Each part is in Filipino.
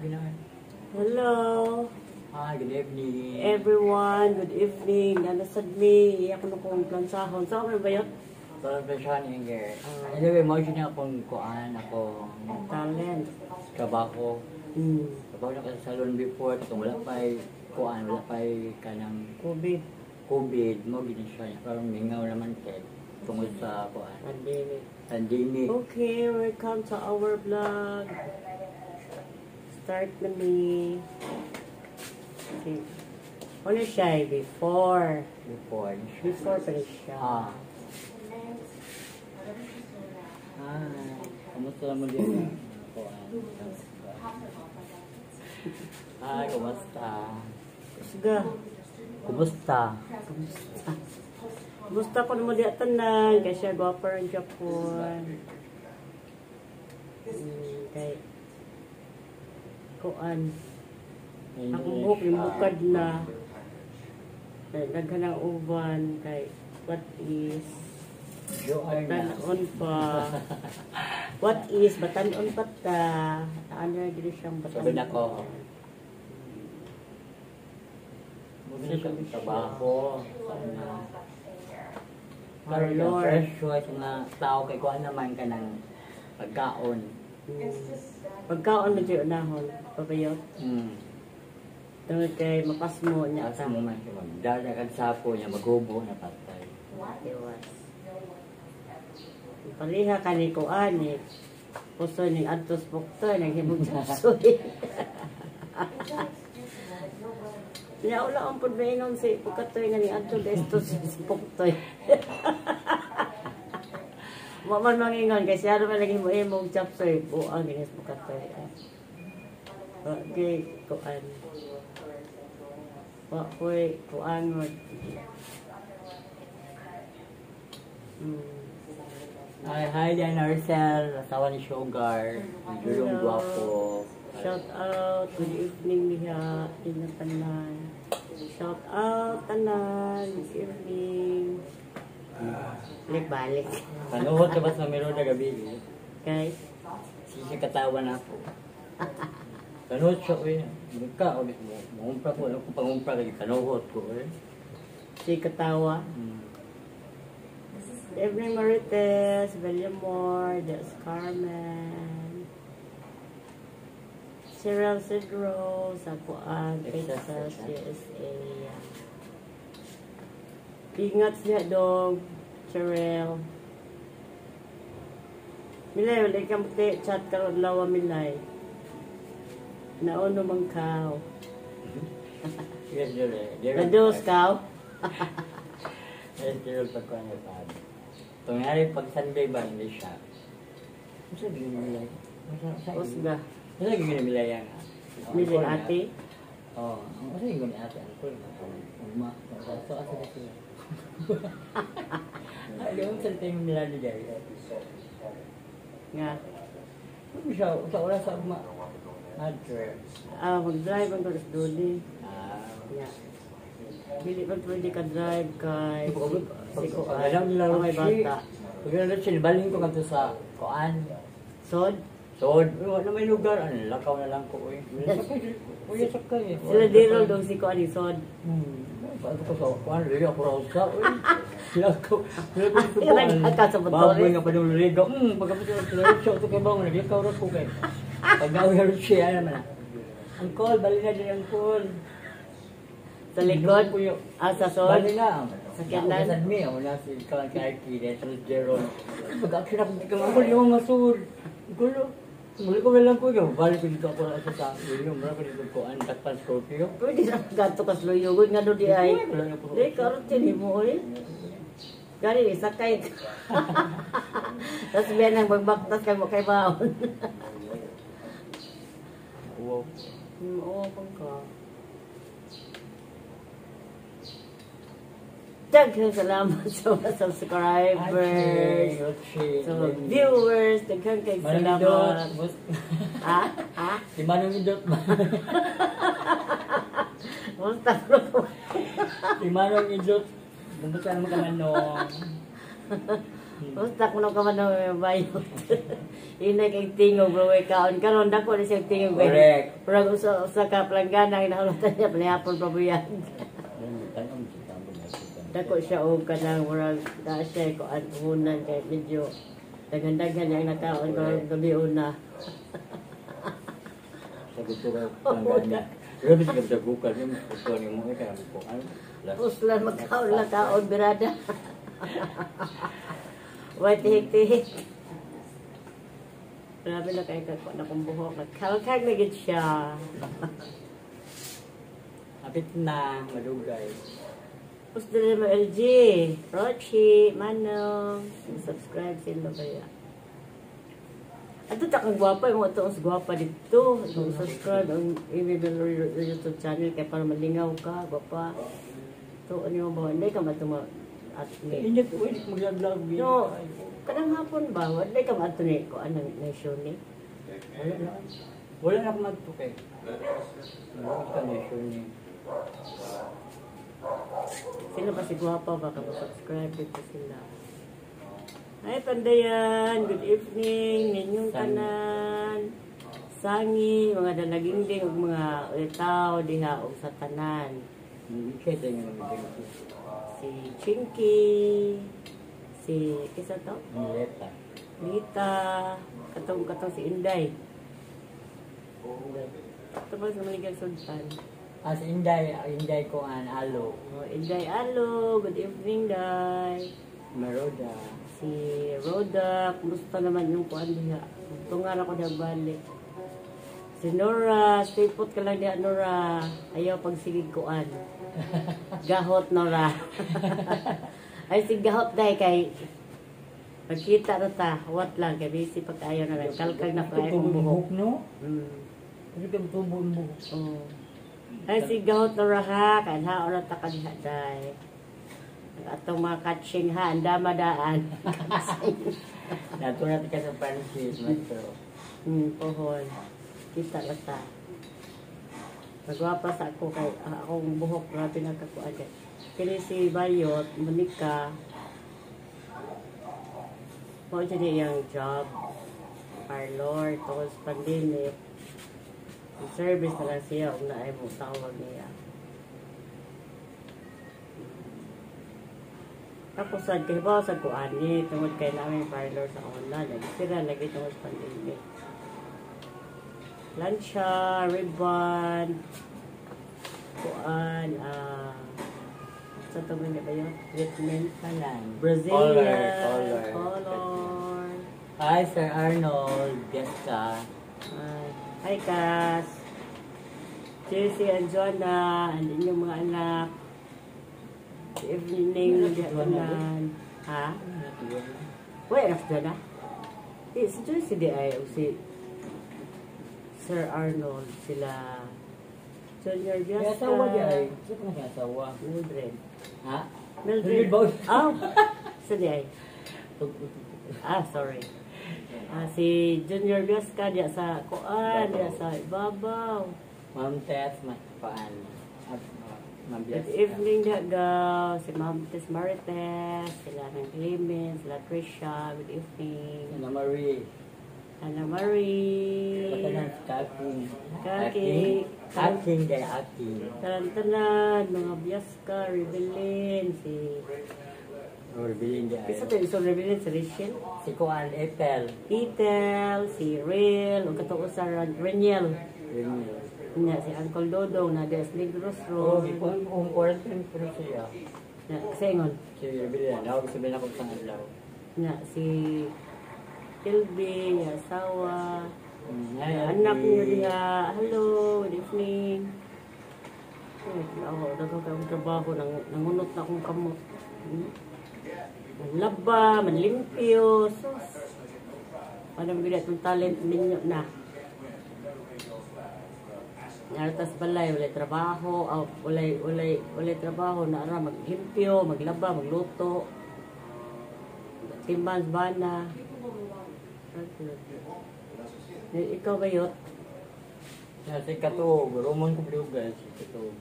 Hello, Hi, good evening. everyone. Good evening. Nalasad mi. Iyak na kong plansahon. Sa ako ba yun? Parang presyon yung girl. Ah. Anyway, mo siya akong kuan ako Talent. trabaho. Hmm. Trabaho na sa salon before. Kung wala pa kuan, wala pa kanang COVID. COVID, mo gini siya. Parang mingaw naman kay tungkol sa kuan. Pandemic. Pandemic. Okay, welcome to our vlog. Start na mi. Okay. Ano siya? eh? Before. Before. Before pa rin siya. Ah. Ah. Kamusta naman din? Hi, kumusta? Kusga. Kumusta? Kumusta? Kumusta ko naman di tanan kay siya gwapo rin po. Hmm, kay kuan. Akong buhok yung bukad na. Kay daghan ng uban kay what is batanon pa. What is batanon pa ta? Ano gini siyang batanon? Sabi na ko. Muna siya ang trabaho. Our Lord. fresh choice mga tao kay kuan naman ka ng pagkaon. Hmm. Pagkaon mo dyan unahon, pabayot. Hmm. Tungod kay mapas mo niya Asa ta. mo man kag sapo niya magubo na patay. Iwas. Paliha ka ni kuan ni puso ni Antos Bukto nang himog pusoy. Niya wala ang pud maingon si pagkatoy nga ni Antos Estos Bukto. Wa man mangingon kay siya naman lagi mo imong chapsoy buang ni pagkatoy. Okay, kuan. Wa koy kuan mo. Hmm. Hi, hi Diana Arcel, asawa ni Sugar, Hello. gwapo. Shout out, good evening niya, inyong tanan. Shout out, tanan, good evening. Balik-balik. Panuhot ka ba sa meron na gabi? Guys, Sisi katawa na ako. Panuhot siya ko yun. Magka, ulit mo. Mangumpra ko. Ano ko pangumpra kay panuhot ko eh. si Katawa, Hmm. Evelyn Marites, Villamor, Des Carmen, Cyril Sidro, sa Kuan, Texas, USA. Ingat siya dog, Cyril. Milay, wala ka magti chat karon lawa milay. Nauno mang kaw. Yes, dire. Nados kaw. Yes, dire pag ko ang ipad. Tungyari pag Sunday ba, hindi siya. Ano sa bigyan nila? Usga. Ano sa bigyan nila yan? Mili ate. Oo. Ano sa bigyan ni ate? Ano ko yung Uma. So, asa na sila. Ay, yung salita yung nila ni Jerry. Nga. Ano siya? Sa oras sa uma. Ah, mag-drive ang tulis duli. Ah. Nga. Dili pa pwede ka drive kay si Kuan. Pag-alam nila may bata. Pag-alam siya, baling ko kanto sa Kuan. Sod, So, wala na may lugar. Ano, lakaw na lang ko. Uy, Uy, sakay eh. sila dirol dong si Kuan ni Sod. Hmm. Bago ko sa Kuan, lili ako raw sa. Uy, lakaw. Lakaw sa Yung nagkakasabot daw Baboy rin. nga pa daw ligaw. Hmm, pagkapit ko sa show to kay Bang, naglikaw ra ko kay. Pag-awi na rin siya, ano naman ah. Ang call, bali na din ang call. Sa likod, Ko ah, sa Sod. Bali na. Sa kailan? Sa me, wala si Kalan Karki, sa Jeron. Pag-action ako, hindi ka mga yung masur. Gulo. Muli ko lang ko yung balik ko dito ako sa sa yung mura ko dito ko ang takpan Scorpio. Pwede sa gato ka sluyugod nga do di ay. Di karot din mo oy. Gani ni sakay. Tapos biyan nang magbaktas kay mo kay baon. Wow. Hmm, Oo, pang Daghang salamat sa mga subscribers. Sa mga viewers, daghang kay salamat. Ha? Ha? Si Manong Idot ba? Basta ko. Si Manong Idot. Bumbuka naman ka Manong. Basta kung ka man na bayot. Ina kay tingog bro way kaon karon dako na siya tingog. Correct. Pero usa usa ka planggana hinahulutan niya panihapon pa buyan. Tanong si Tambo na kita. Dako siya og kanang murag da siya ko an hunan kay medyo daghan-daghan niya ang nakaon ko gabi una. Sa gusto ka bisa ka sa bukal yung gusto ni mo kaya ko ano. Uslan magkaon lang kaon birada. Wa tihik-tihik. Grabe na kay kako na kong buhok. Nagkalkag na gid siya. Apit na madugay. Gusto na mo LG, Rochi, Manong, subscribe sila kaya. Ato ta kang gwapa, yung ito mas gwapa dito. Kung subscribe ang i-video YouTube channel kaya para malingaw ka, gwapa. So, ano yung ba? Hindi ka matuma at ni. Hindi ko hindi maglaglag. No, kadang hapon ba? Hindi ka mato ni ko anong nation ni. Wala na. Wala na akong magtukay. Wala na sure ni. Sino ba si gwapa ba ka subscribe dito sila? Ay, pandayan. Good evening. Ninyong tanan. Sangi, mga dalaginding, ug mga ulitaw, diha, ug sa tanan. Magdagdag. Si Chinky, si, kisa to? Lita, katong katong si Inday. Ito ba sa Maligang Sultan? As Inday, Inday ko an alo. Oh, Inday Alo, good evening, Day. Maroda. Si Rhoda, kumusta naman yung kuan diha? Tungan ako na balik. Si Nora, stay put ka lang diha, Nora. Ayaw pagsigig kuan. Gahot, Nora. Ay, si Gahot dahil kay Pagkita na ta, what lang, kay busy pag ayaw na lang. Kalkal na pa akong buhok. no? Mm. Kasi ka tubo ang buhok. Oh. Ay, si Gahot Nora ha, kanha na ta dahil. Ang atong mga catching ha, ang damadaan. Nato natin ka sa Francis, Metro. Hmm, pohon. Kita na ta. Nagwapa sa ako kay ah, akong buhok grabe na kakuan kay. Kini si Bayot, Monica. Mo siya niyang job. Parlor, tungkol sa pandemic. Service na lang siya, kung naay mo tawag niya. Tapos sa ba sa kuan ni tungod kay namin parlor sa online, nagsira lagi tungod sa pandemic. Lansya, ribbon, kuan, ah, sa tawag na ba yun? Treatment, Kalan. Brazilian, Color, color. color. Hi, Sir Arnold. Fiesta. Ay, hi, Cass. Chelsea and Jonah, and inyong mga anak. Evening, dihanan. Ha? Wait, anak Jonah. Eh, si Chelsea di ay, o si Sir Arnold, sila Junior Kaya Biasca. asawa di ay. Sino ka asawa? Mildred. Ha? Mildred. Mildred ba? Oh, sa di ay. Ah, sorry. Ah, si Junior Biasca diya sa kuan, diya sa ibabaw. Ma'am Tess, uh, Ma'am Good evening daga si Ma'am Tess Marites, sila ng Clement, sila Trisha, good evening. Ana Marie. Ana Marie, Patanan si Kaking. Kaki. Kaking kay Aki. tanan-tanan, mga Biasca, Rebelin, si... Isa tayo isang Rebelin, si Rachel. Si Kuan Ethel. Itel, si Real, o katong sa Reniel. Nya, si Uncle Dodo, na Des Negros Oh, Road. kung kung quarantine pero siya. Nya, Sengon. Si Bilin. Ako sabihin ako sa adlaw. Nya, si Kilby, asawa. Mm, anak niyo diha. Hello, good evening. Ay, ako, kang trabaho, nang, nangunot na akong kamot. Hmm? Manlaba, manlimpyo, sus. Ano mo itong talent ninyo na? Nartas balay, walay trabaho, oh, walay, walay, walay trabaho, naara maglimpyo, maglaba, magluto. Timbang bana. Eh, Ikaw ba yun? Na si Katug. Roman ko bliugan si Katug.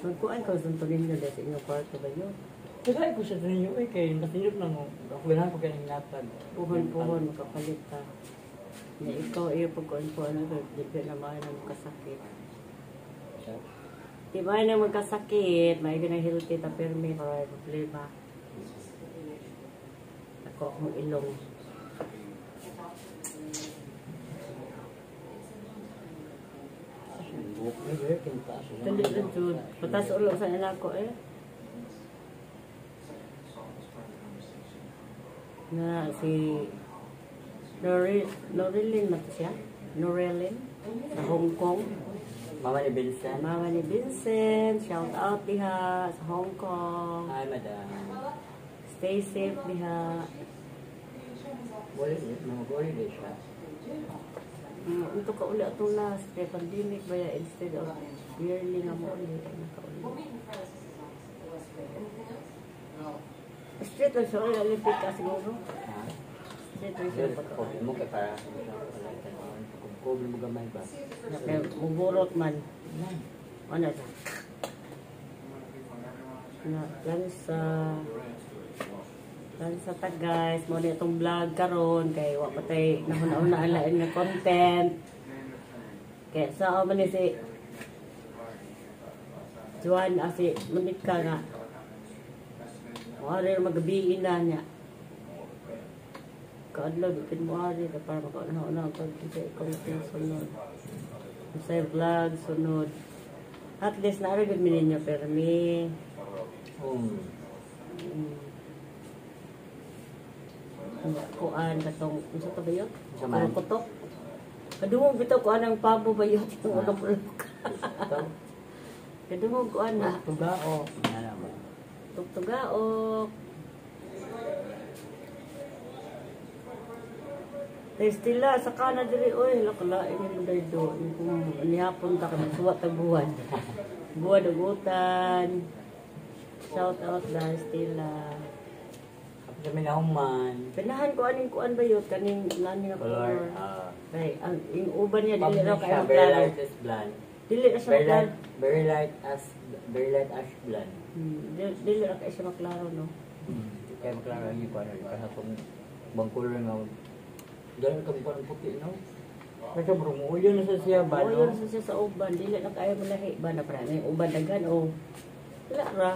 Magkuhan ka sa tunin nyo dahil sa inyong kwarto ba yun? Kaya ko sa ninyo eh, kay masinip na mo. Ako ko kayo natag. Puhon-puhon, makapalit ka. Na ikaw, iyo pagkuhan po, ano, di ka naman na magkasakit. Di ba na magkasakit, may healthy ta permi para may problema. Ako akong ilong. Na na. Dali lang jud. Patas ulo sa anak ko eh. Na si to siya? Norilin? Sa Hong Kong. Mama ni Vincent. Mama ni Vincent, shout out diha sa Hong Kong. Hi, madam. Stay safe diha. Wala, mga holiday siya. Mm, ito ka uli atong last kay pandemic ba ya instead of yearly nga mo uli ay nakauli. Straight lang siya, Olympic ka siguro. Straight lang siya Sir, pagka. kopi mo kay para kopi mo gamay ba? Kaya man. Ano siya? Na, lang sa lang sa tag guys, mo na itong vlog karon kay wa pa tay nahuna-una alain nga content. Kaya sa ako man si Juan ah, si Monica nga. Wala rin magabiin na niya. Kaadlaw, bitin mo ari na para makauna-una ang content sa content sunod. Sa vlog sunod. At least naaragod mi ninyo pero mi Um, mm, kuan katong unsa to ba yun? Sa man. Karong kutok. Kadungog bitaw kuan ang pabo ba yun? Yung ulok-ulok. ito. Kadungog kuan na. Tugao. Yan naman. Tugtugaok. Testila sa kana diri oy lakalain mo dai do kung nihapon ta kana suwat tag buwan. Buwan ugutan. Shout out dahil Stila. Kami na human. Pinahan ko aning kuan ba yun kaning lani nga Color. color. ah, Kay ang yung uban niya dili raw Publish kay siya, ang very plano. light as blonde. Dili ra siya light, very light as, very light ash blonde. Hmm, dili ra kay siya maklaro no. Kaya maklaro ang yung ano, kasi kung bang color nga, dahil kami parang puti, no? Kasi bro, muuyo na sa siya ba, no? yun sa siya sa uban, dili na kaya mo lahi ba na para may uban dagan o wala ra.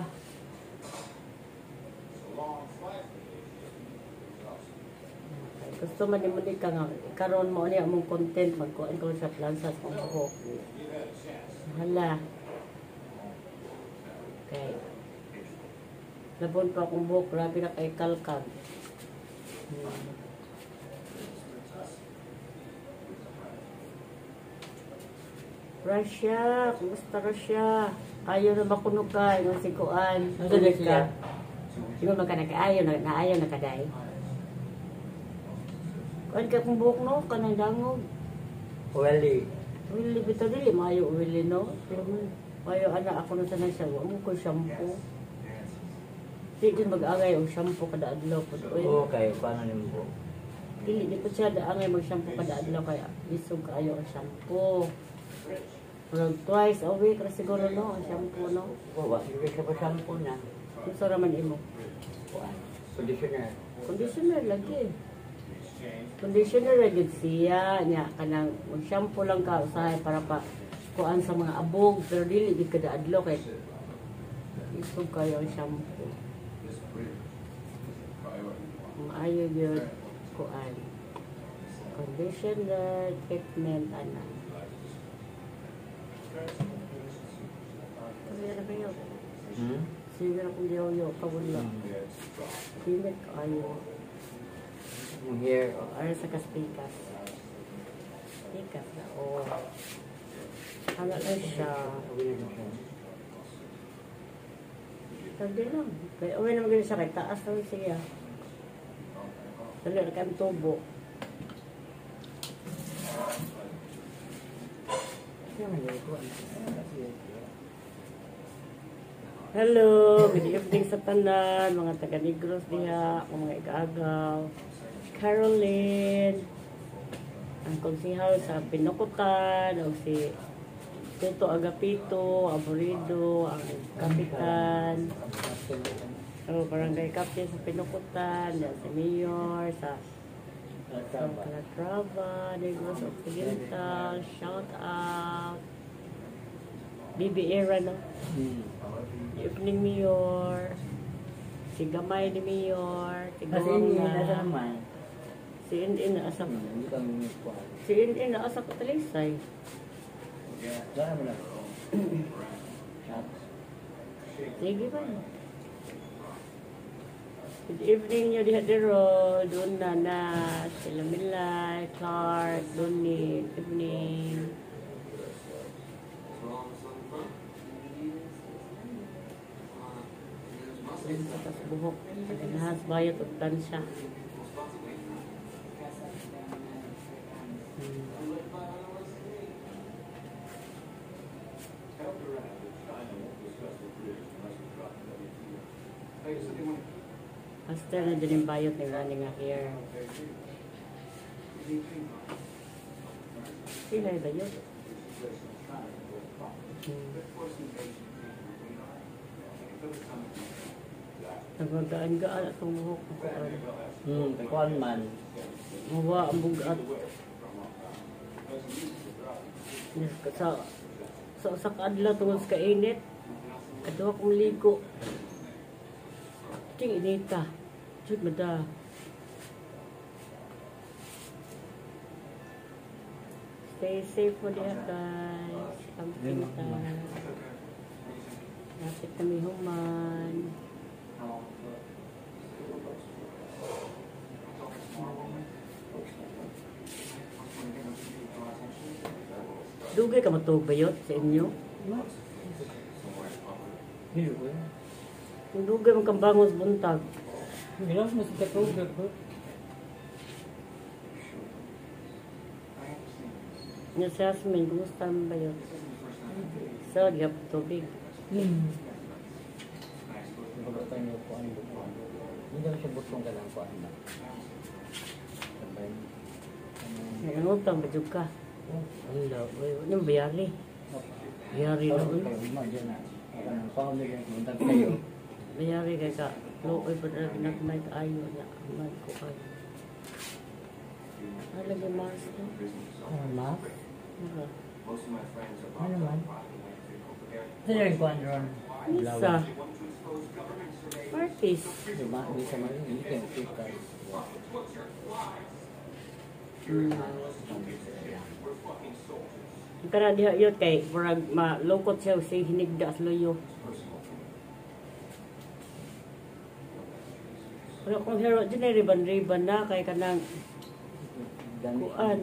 Gusto man mo ka nga, karon mo niya among content, magkuhan ko sa plansa sa kong buhok. Hala. Okay. Labon pa akong buhok, grabe na kay kalkag. Hmm. Russia, kumusta Russia? Ayaw na makunog ka, yung sikuan. Man ka nag-ayaw, na, naayaw na kaday. Kuan ka kung buhok no, kanang dangog. Wali. Willy, bito dili, maayo Willy no. Maayo ana ako na sanay siya, wa mo ko shampoo. Di din mag-agay og shampoo kada adlaw po. Oo, kayo, paano ni mo? Dili, di po siya daangay mag-shampoo kada adlaw kaya isog kayo ang shampoo. Murag twice a week ra siguro no, ang shampoo no. Oo, ba? Sige siya pa shampoo na. Gusto raman imo. Kuan. Conditioner. Conditioner lagi. Conditioner ra gid siya nya kanang mag-shampoo lang ka usahay para pa kuan sa mga abog pero dili gid kada adlaw kay isog kayo ang shampoo. Maayo yun kuan. Conditioner, treatment, ana. Hmm? Sige na kung diyo-yo, kawala. Sige kayo. Yung hair. O, ano sa kaspikas? Spikas na, o. Ano lang. Sabi na siya. Sabi lang. Kaya uwi naman ganun siya kay taas lang siya. Dali na kami tubo. Hello, good evening sa tanan, mga taga Negros diha, mga igagaw. Caroline, ang konsihal sa Pinukutan, o si Tito Agapito, Aborido, ang kapitan. So, barangay captain sa Pinukutan, yan si Mayor, sa Sa sa Calatrava, Negros Occidental, shout out. Bibi Era, no? Hmm. Evening Mayor, si Gamay ni Mayor, si Kasi Gawang na na, si In-In na asa, Hmm, si In-In na asa Katalisay. Wala mo lang. Shot. Sige ba? Good evening nyo diha dero, doon na na, sila Milay, Clark, good evening. Tapos buhok, nahas bayot at tansya. Hmm. Master na din yung bayot ng running nga hair. Sila yung bayot. Hmm. Nagagaan-gaan at buhok ko. Hmm, kuhan man. Mawa ang bugat. Sa sa sa kaadlaw tungod sa kainit. Kadwa kong ligo. Ting inita. Jud mada. Stay safe mo diha guys. Camping time. Lapit kami human. Dugay ka matug bayot sa inyo? Yun. Kung dugay man kang bangon sa buntag. Hindi lang mas katulog ko. Nga si Asmin, kumusta ang bayot? So, di ka tubig. Hmm. Bago tayo ng kuhan butong. Hindi lang siya butong ka lang kuhan na. Sabay. May utang, badyo ka. Wala, wala, yung bayari. Bayari na, uy. Kuhan na yung buntag kayo. Bayari kay ka. Looy pa na pinagmay kaayo na. Man ko kayo. Halagi mas no? Kuhan ma? Wala. Ano man? Ito yung kuhan ron. Isa. Artist. Diba? Hindi sa mga hindi kayo kita. Kara diha yun kay murag malukot siya si hinigda sa loyo. Pero kung hero. Din ay riban-riban na. Kay kanang kuan.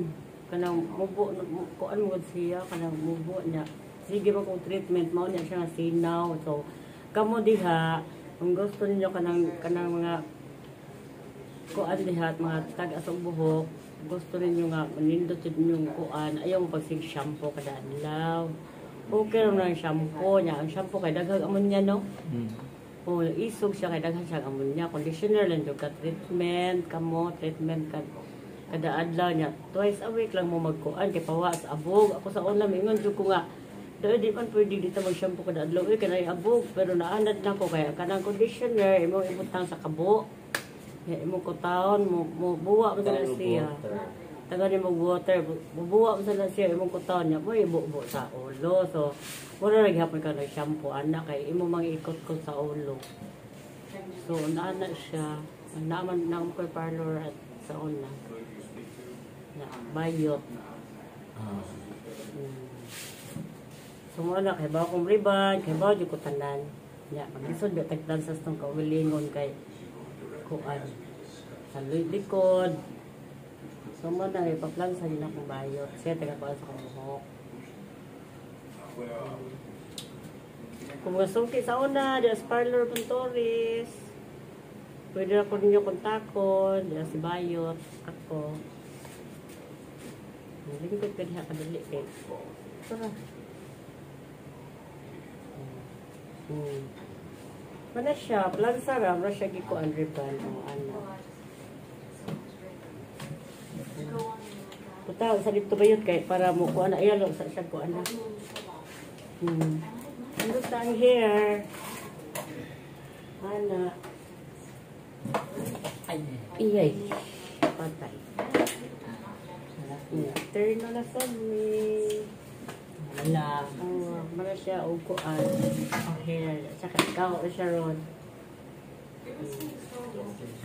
Kanang mubo mu- kuan mo siya. Kanang mubo niya. Sige ba kung treatment. Mao niya siya nga sinaw. So kamo diha kung gusto niyo kanang kanang mga kuan diha at mga taga sa buhok gusto ninyo nga manindot yun yung kuan. Ayaw mo pagsig shampoo kada adlaw. Okay lang ang shampoo niya. Ang shampoo kay daghang amon niya no? Hmm. O isog siya kay daghan siya amon niya conditioner lang jud ka treatment kamo treatment ka kada adlaw niya. Twice a week lang mo magkuan kay pawa sa abog. Ako sa una mingon jud ko nga Dahil di man pwede dito mag-shampoo kada adlaw eh kanay abog pero naanad na ko kaya kanang conditioner imo ibutang sa kabo. Imo ko taon mo mo buwa mo sa siya. Taga ni water, bubuwa mo sa siya imo ko taon niya mo ibubo sa ulo. So wala ra gyapon ka ng shampoo anak kay imo mang ikot ko sa ulo. So naana siya, naman na ko parlor at sa una. Na bayot. Ah. Hmm. So mo na kay ba kong riban, kay ba di ko tanan. Ya, magisod tagdan sa tong kawilingon kay kuan sa li- likod. So mo na ipaplan sa nila kong bayot. Siya taga kuan sa kong buhok. Kung mga sungki sa una, di sa parlor Puntoris. Pwede ako ninyo kontakon, di si Bayot, ako. Lingkod ka diha kadali eh. Tara. Hmm. Mana siya, plansa ra, ra siya giko ang ribbon o ano. Puta, sa dito ba yun kay para mo ko ana iyalo sa siya ko ana. Hmm. Ano ang hair? Ana. Ay, Iyay. Patay. Turn na lang sa me. wala. Oh, mara siya og kuan. Ang hair. Saka ikaw o siya ron.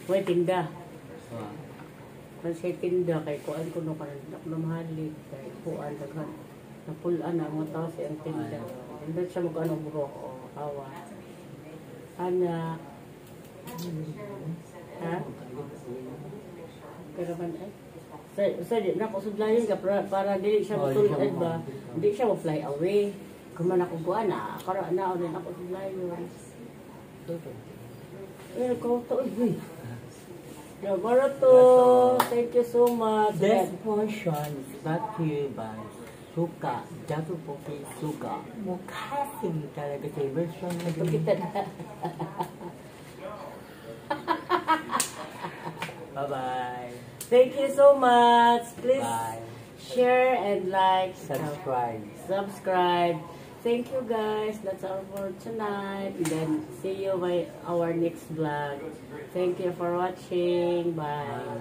Uy, tinda. Wow. Kung siya tinda, kay kuan ko no kanan na mahalit. Kay kuan, daghan. Napulaan na mga tao siya ang tinda. Hindi siya mag ano bro. O, hawa. Ana. Ha? Pero man ay. Sa sa di na ko sudlayon ka para, para dili siya matulad siya ba. Hindi siya mo fly away. Kung man ako kuan na, kara na rin ako sudlayon. Eh, ko to uy. Ya, barato. Thank you so much. This portion is brought to you by Suka, Double Poke Suka. Mukhasim talaga sa version na Ito kita na. Bye-bye. Thank you so much. Please Bye. share and like. Subscribe. subscribe. Thank you guys. That's all for tonight. And then see you by our next vlog. Thank you for watching. Bye.